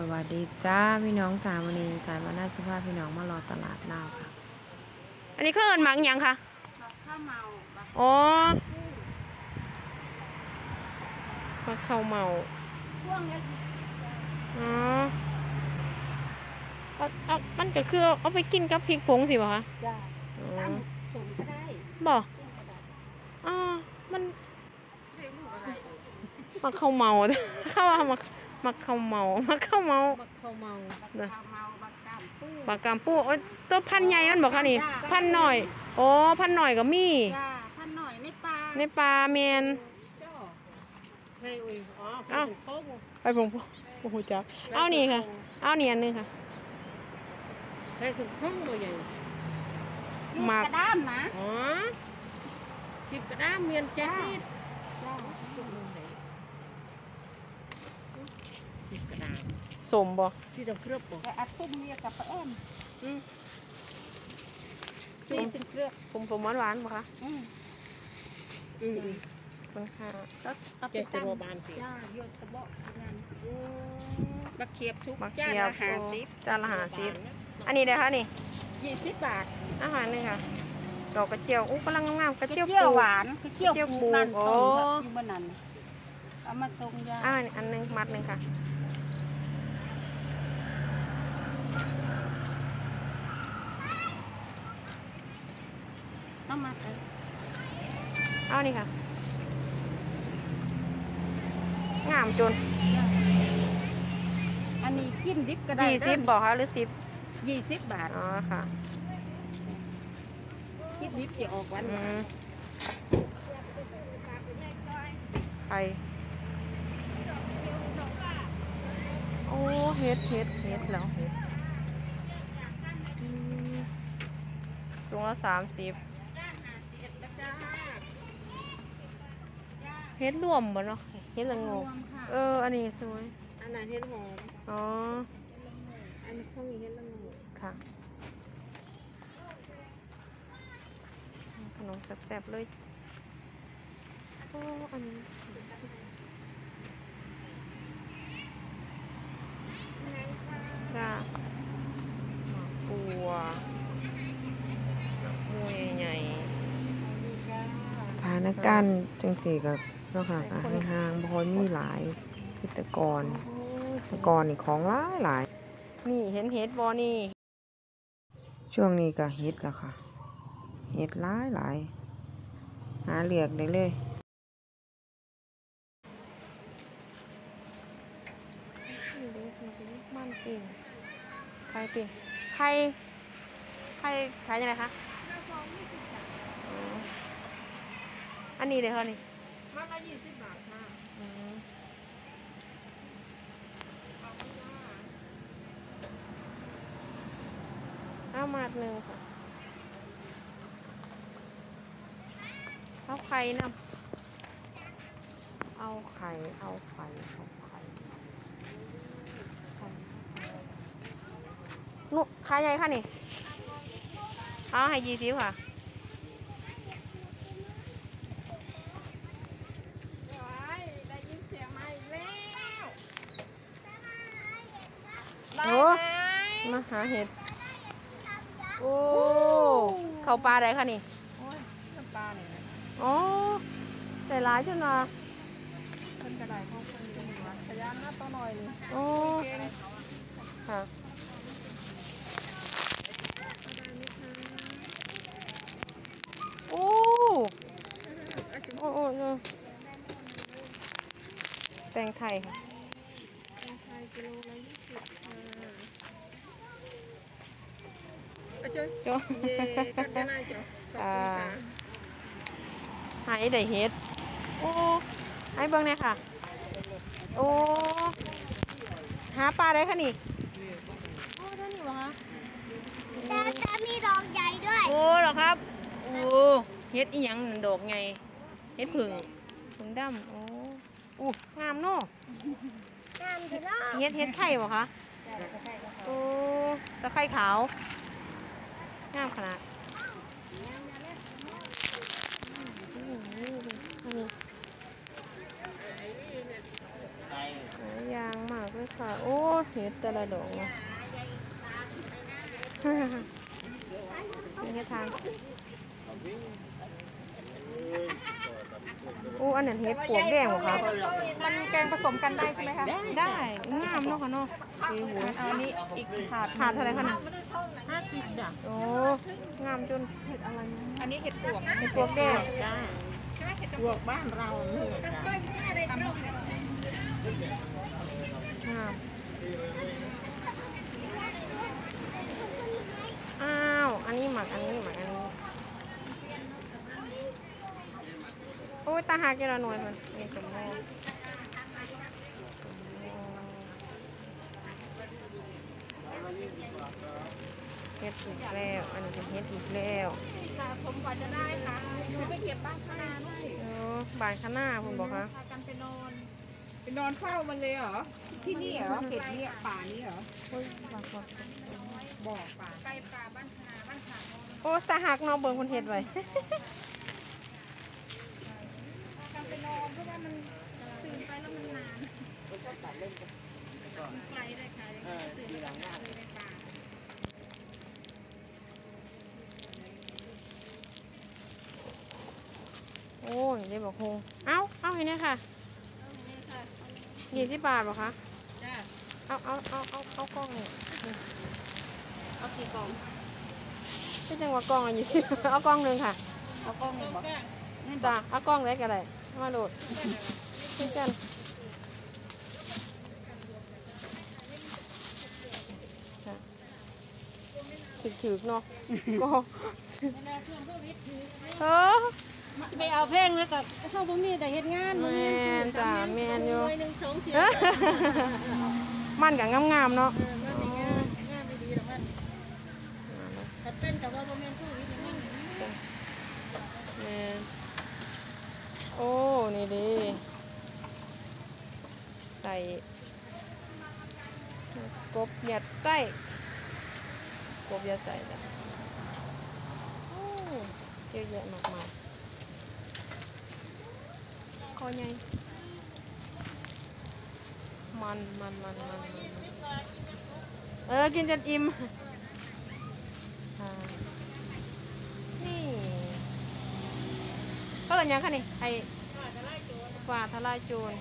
สวัสดีจ้าพี่น้องจ๋าวันนี้จ๋ามาหน้าสภาพพี่น้องมารอตลาดลาวค่ะ อันนี้เครื่องเอินหมักหยังคะข้าวเมาบักอ๋อมักข้าวเมาพ่วงละกี่อ๋อเอาเอามันก็คือเอาไปกินกับพริกผงสิบ่คะจ้าอ๋อตั้งสมก็ได้บ่ตั้งก็ได้อ๋อมันเรียกลูกอะไรเอ่ยมักข้าวเมาเข้าว่ามัก มักข้าวเมามักข้าวเมาบักข้าวเมาบักข้าวเมาบักกามปูปากกามปูโอ้ยตัวพันใหญ่มันบอกค่ะนี่ พันหน่อยโอ้พันหน่อยก็มี จ้าพันหน่อยในปลาในปลาเมน เจ้าเฮ้ยอุ้ยอ๋อเอ้าถึงโต๊ะบ่ไปผมโอ้โหจักเอานี่ค่ะ เอานี่อันหนึงค่ะเฮ้ยถึงทุ่งบ่ใหญ่หมักกระด้ามนะอ๋อจิบกระด้ามเมียนแจ๊ดจ้า จิบกระด้าม สมบ่ที่จะเคลือบบ่แต่อัดตุ้มเนี่ยกับปลาแอมอืมนี่เป็นเครือผมผมหวานหวานๆบ่คะอืมอืมคุณค่ะก็เอาไปเจ๊จะตั้งรัวบานสิจ้าโยนกระบอกงานบักเขียบชุบมักจ้าเขียบละห้าสิบจานละห้าสิบอันนี้เด้อค่ะนี่ยี่สิบบาทอาหารนี่ค่ะดอกกระเจียวอู้กำลังงามๆกระเจียวเจียวปูหวานคือเจียวเจียวปูปูนั่นโอ้ต้มอยู่บนนั้นเอามาตรงยาอ่านี่อันหนึงมัดหนึงค่ะ เอามาใส่เอานี่ค่ะ งามจนอันนี้กินดิบก็ได้ยี่สิบบอกคะหรือสิบยี่สิบบาท อ๋อค่ะกินดิบจะออกหวานอืมไปโอ้เฮ็ดเฮ็ดเฮ็ดแล้วเฮ็ดอืมถุงละสามสิบ เฮ็ดรวมบ่เนาะเฮ็ดละโงกเออ อันนี้สวย อันนั้นเห็ดหอมอ๋อ อันนี้ข้างนี้เห็ดละงูค่ะ ขนมแซ่บๆเลยโอ้อันนี้จ้าหมากบัวบัวใหญ่ๆสถานการณ์จังสี่กับ เนาะค่ะอาหางๆบอยมีหลายคือแต่ก่อนแต่ก่อนนี่ของหลายหลายนี่เห็นเห็ดบอนี่ ช่วงนี้ก็เห็ดแล้วค่ะ เห็ดหลายหลายหาเลือกได้เลยมันจริงใครจริงใครใครขายยังไงคะอ๋ออันนี้เลยค่ะนี่ มาละยี่สิบบาทค่ะอืมเอามาดหนึ่งค่ะเอาไข่นำเอาไข่ เอาไข่เอาไข่ไข่นุขายใหญ่ค่ะนี่ เอาให้ยี่สิบค่ะ ได้ยินเสียงมาอีกแล้ว โอ้ มาหาเห็ด โอ้ เข้าปลาได้ค่ะนี่โอ้ยน้ำปลาเนี่ยนะอ๋อแต่หลายจนว่าเพิ่นกระไดของเพิ่นเป็นหวานพยายามนะตัวหน่อยนี่โอ้ค่ะโอ้โอ้โอ้โอ้แตงไทยค่ะ ไทยกิโลละยี่สิบค่ะ อาจ้อยโจ้เย่กันได้ไหมจ้ะขอบคุณค่ะหายได้เฮ็ด โอ้ให้เบิ่งเนี่ยค่ะ โอ้ หาปลาได้ค่ะนี่ โอ้ได้นี่วะคะแต่จะมีดอกใหญ่ด้วย โอ้เหรอครับ โอ้เฮ็ดอีหยังนั่นดอกไงเฮ็ดผึ่งผึ่งดำโอ้อู้งามเนาะงามเถอะเนาะเฮ็ดเฮ็ดไข่บ่คะโอ้ตะไคร่ขาว งามขนาดยางมากเลยค่ะ โอ้เห็ดแต่ละดอกเนาะนี่เฮ็ดทาง โอ้ อันนั้นเฮ็ดปวกแดงเหรอคะ มันแกงผสมกันได้ใช่ไหมคะ ได้ งามเนาะค่ะเนาะเอาอันนี้อีกถาดขาดเท่าไรคะน่ะ ห้าสิบจ้ะโอ้งามจนอันนี้เห็ดปวกเฮ็ดปวกแดงจ้าพวกบ้านเราเนี่ยจ้ะงามอ้าว อันนี้หมัก อันนี้หมัก อันนี้ โอ้ยตาหักกี่ละหน่วยมันนี่สมโมเอีกแล้ว อันนี้เป็นเฮ็ดอีกแล้วสะสมกว่าจะได้ค่ะจะไปเก็บบ้านข้างหน้าด้วยเออบานข้างหน้าคุณบอกคะพากันไปนอนไปนอนเฝ้ามันเลยเหรอ ที่นี่เหรอเห็ดนี่ป่านี้เหรอโอ้ยบานก่อนบ่อป่าใกล้ป่าบ้านคาบ้านคาโอ้ตาหักเนาะเบิ่งคนเฮ็ดไว้กันไปนอนเพราะว่ามันตื่นไปแล้วมันนานไกลเลยค่ะตื่นไปทำงานเลยในป่า อ้ยได้บอกโฮเอ้าเอาให้เนี่ยค่ะยี่สิบบาทบอกคะจ้าเอาเอาเอาเอาเอากล้องนี่เอากี่กล่องที่จังหวะกล้องละยี่สิบเอากล้องหนึ่งค่ะ เอากล้องหนึ่งบอกจ้าเอากล้องเล็กอะไรมาโดดนี่กันค่ะถึกถึกๆเนาะก็เออ ไปเอาแพงแล้วกับเข้าตรงนี้แต่เฮ็ดงานแมนจ้าแมนอยู่หน่วยหนึ่งสองเสียมันกับงามๆเนาะเออมันในงานงานไม่ดีหรอกมันแต่เป็นแต่ว่าโมเมนต์ผู้วิทย์นั่งแมนโอ้ นี่ดีใส่กบยัดไส้กบยัดไส้จ้ะโอ้เยอะแยะมากมาย คอใหญ่มันมันมันมันเออ กินจนอิ่มนี่เอออนยังคะนี่ไอ้ฝ่าทลายโจร